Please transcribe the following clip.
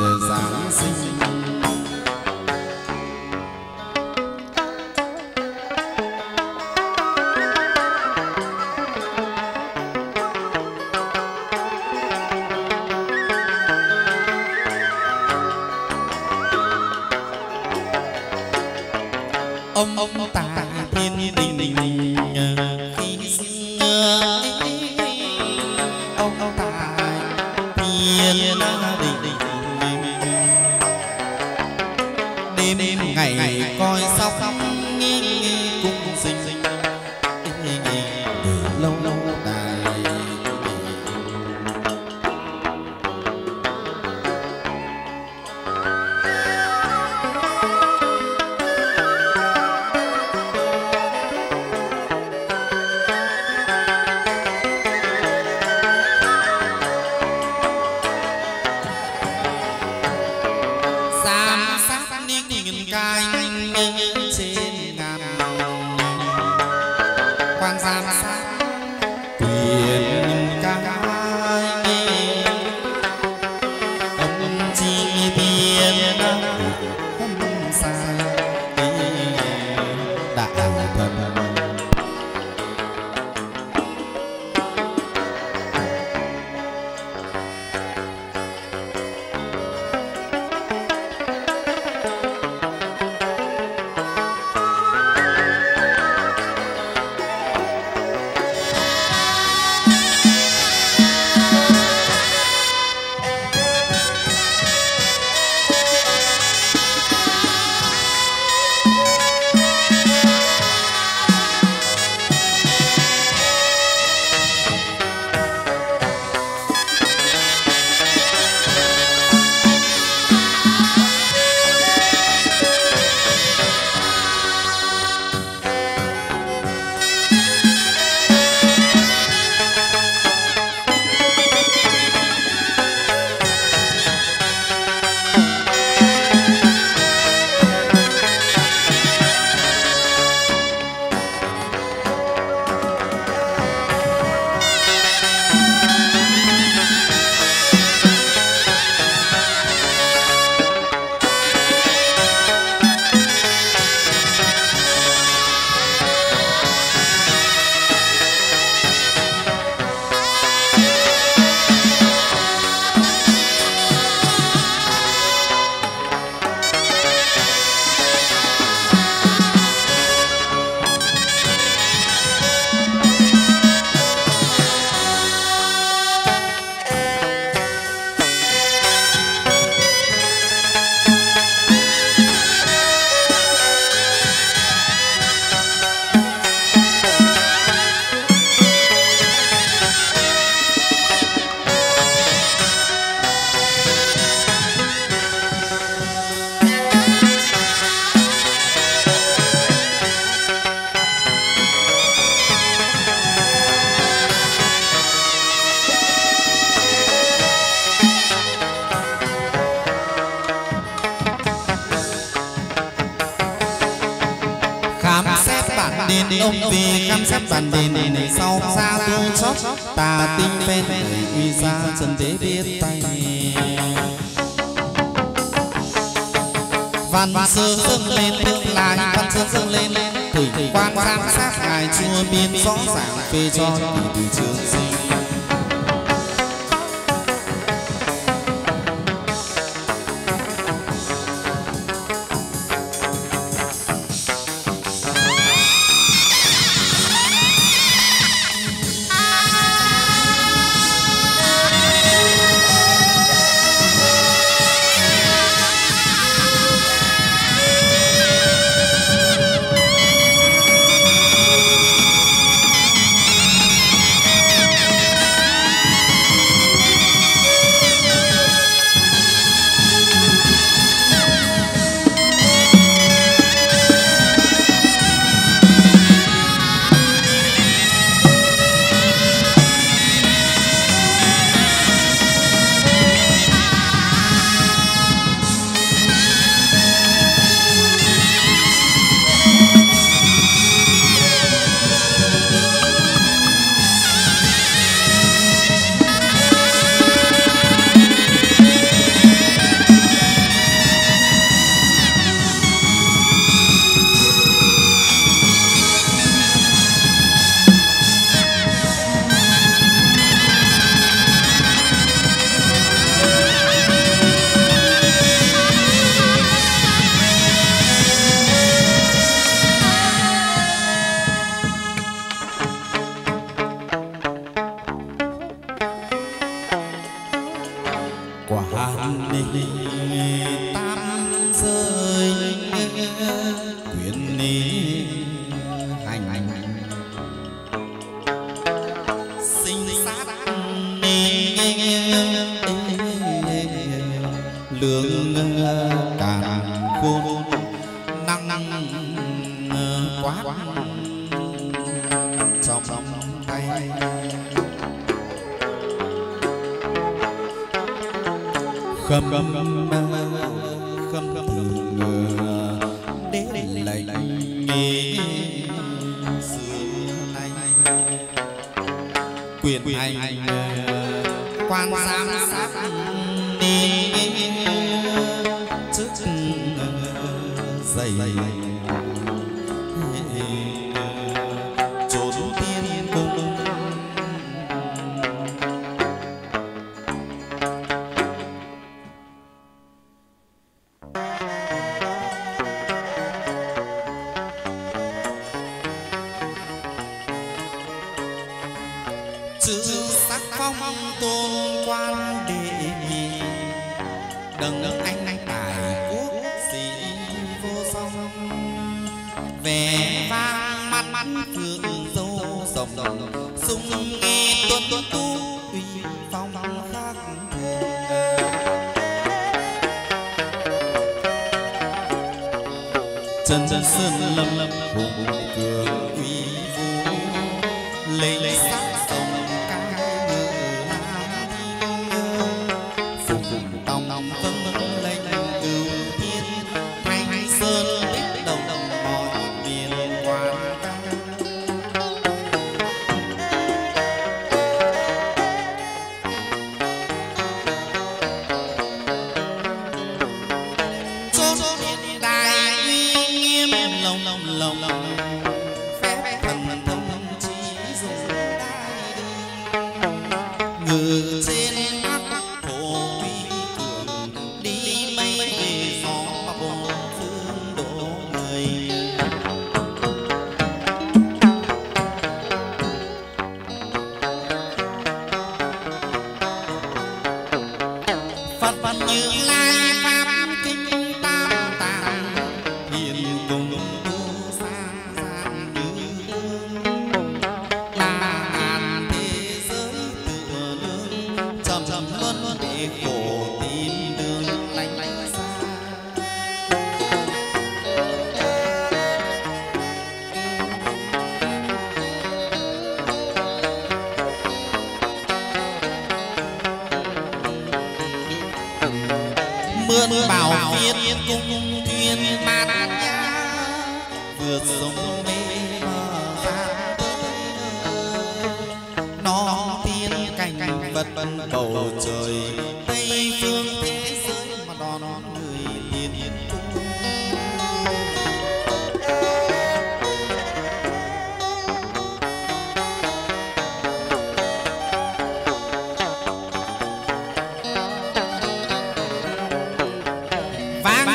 giáng sinh ông ông tại thiên đình đình khi xưa. Ông ông thiên đình quan ông vì khám xét bản đền sau xa tu chót tà tinh phen uy ra trần đế biết tay. Văn sơ dâng lên tương lai văn sơ dâng lên. Thử quan giám sát, ngài chưa biên rõ ràng phê cho từ trường. khâm khâm khâm khâm khâm đến lành quyền anh quan sát đi. về vang mắt thượng dâu rồng. Sung nghe tuôn tuôn tu uy phong khác chân chân sơn lâm lâm hùng cường uy vũ lê lê sắc mưa bảo, bảo phiên cung thiên bát nhã vượt sông mê mờ ra tới non thiên cảnh vật bầu trời tây phương thiên Vang